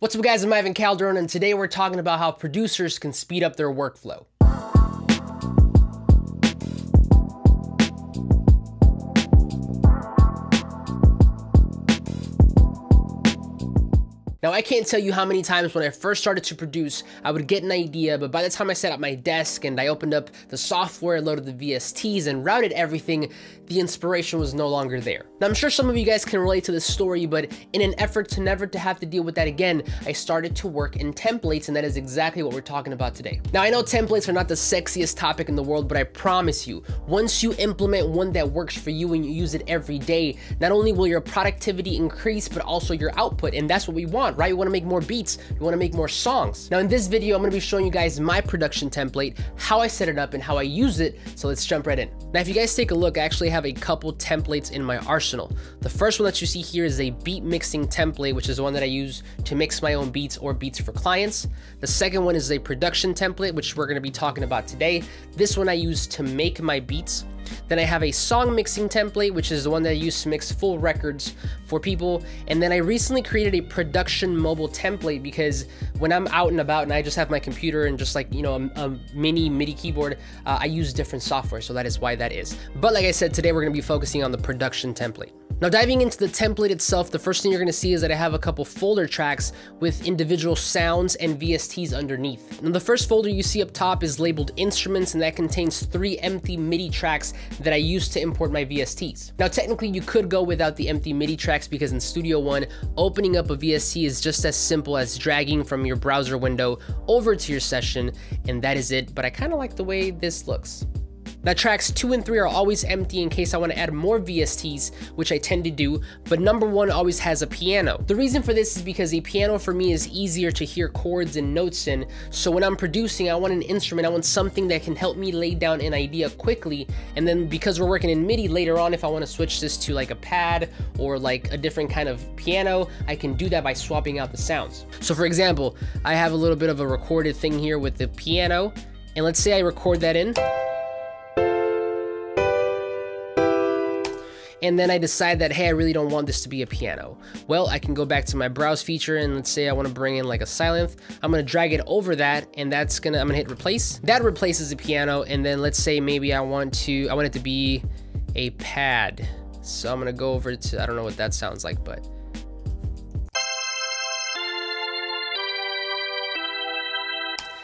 What's up guys, I'm Ivan Calderon and today we're talking about how producers can speed up their workflow. Now, I can't tell you how many times when I first started to produce, I would get an idea, but by the time I set up my desk and I opened up the software, loaded the VSTs, and routed everything, the inspiration was no longer there. Now, I'm sure some of you guys can relate to this story, but in an effort to never to have to deal with that again, I started to work in templates, and that is exactly what we're talking about today. Now, I know templates are not the sexiest topic in the world, but I promise you, once you implement one that works for you and you use it every day, not only will your productivity increase, but also your output, and that's what we want want, right? You wanna make more beats, you wanna make more songs. Now in this video, I'm gonna be showing you guys my production template, how I set it up and how I use it, so let's jump right in. Now if you guys take a look, I actually have a couple templates in my arsenal. The first one that you see here is a beat mixing template, which is the one that I use to mix my own beats or beats for clients. The second one is a production template, which we're gonna be talking about today. This one I use to make my beats. Then I have a song mixing template, which is the one that I use to mix full records for people. And then I recently created a production mobile template because when I'm out and about and I just have my computer and just like, you know, a, a mini MIDI keyboard, uh, I use different software. So that is why that is. But like I said, today we're going to be focusing on the production template. Now diving into the template itself, the first thing you're gonna see is that I have a couple folder tracks with individual sounds and VSTs underneath. Now the first folder you see up top is labeled instruments and that contains three empty MIDI tracks that I use to import my VSTs. Now technically you could go without the empty MIDI tracks because in Studio One, opening up a VST is just as simple as dragging from your browser window over to your session and that is it, but I kinda like the way this looks. Now tracks 2 and 3 are always empty in case I want to add more VSTs, which I tend to do, but number 1 always has a piano. The reason for this is because a piano for me is easier to hear chords and notes in, so when I'm producing I want an instrument, I want something that can help me lay down an idea quickly, and then because we're working in MIDI later on if I want to switch this to like a pad or like a different kind of piano, I can do that by swapping out the sounds. So for example, I have a little bit of a recorded thing here with the piano, and let's say I record that in. And then I decide that, hey, I really don't want this to be a piano. Well, I can go back to my browse feature and let's say I want to bring in like a Sylenth. I'm to drag it over that and that's to, I'm to hit replace. That replaces the piano and then let's say maybe I want to, I want it to be a pad. So I'm to go over to, I don't know what that sounds like, but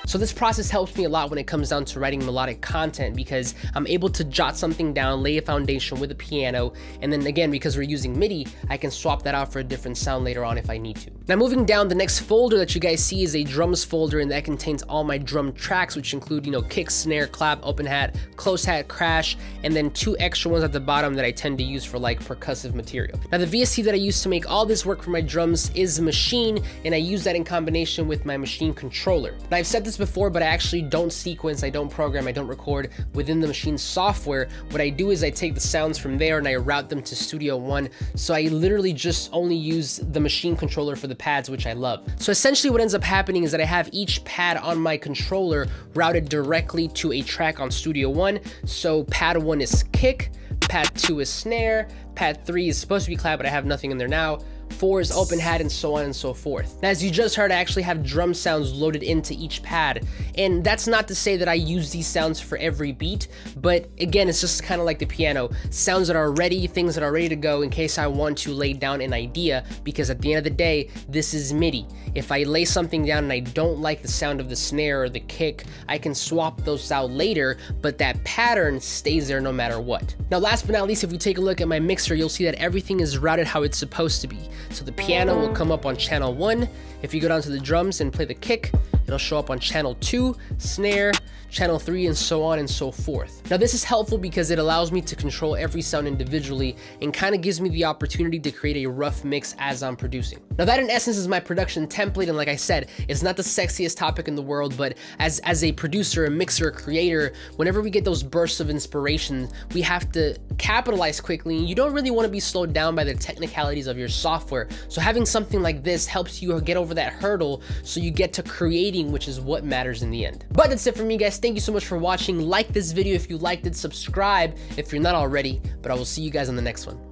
So this process helps me a lot when it comes down to writing melodic content because I'm able to jot something down, lay a foundation with a piano, and then again, because we're using MIDI, I can swap that out for a different sound later on if I need to. Now moving down, the next folder that you guys see is a drums folder and that contains all my drum tracks, which include, you know, kick, snare, clap, open hat, close hat, crash, and then two extra ones at the bottom that I tend to use for like percussive material. Now the VST that I use to make all this work for my drums is Maschine, and I use that in combination with my Maschine controller. Now I've said this before, but I actually don't sequence, I don't program, I don't record within the Maschine software. What I do is I take the sounds from there and I route them to Studio One. So I literally just only use the Maschine controller for the pads, which I love. So essentially what ends up happening is that I have each pad on my controller routed directly to a track on Studio One. So pad one is kick, pad two is snare, pad three is supposed to be clap, but I have nothing in there now four is open hat, and so on and so forth. Now, as you just heard, I actually have drum sounds loaded into each pad, and that's not to say that I use these sounds for every beat, but again, it's just kind of like the piano. Sounds that are ready, things that are ready to go in case I want to lay down an idea, because at the end of the day, this is MIDI. If I lay something down and I don't like the sound of the snare or the kick, I can swap those out later, but that pattern stays there no matter what. Now, last but not least, if we take a look at my mixer, you'll see that everything is routed how it's supposed to be. So the piano will come up on channel 1. If you go down to the drums and play the kick, it'll show up on channel 2, snare, channel 3, and so on and so forth. Now this is helpful because it allows me to control every sound individually and kind of gives me the opportunity to create a rough mix as I'm producing. Now that in essence is my production template and like I said, it's not the sexiest topic in the world, but as, as a producer, a mixer, a creator, whenever we get those bursts of inspiration, we have to capitalize quickly you don't really want to be slowed down by the technicalities of your software. So having something like this helps you get over that hurdle so you get to which is what matters in the end. But that's it for me guys. Thank you so much for watching. Like this video if you liked it, subscribe if you're not already, but I will see you guys on the next one.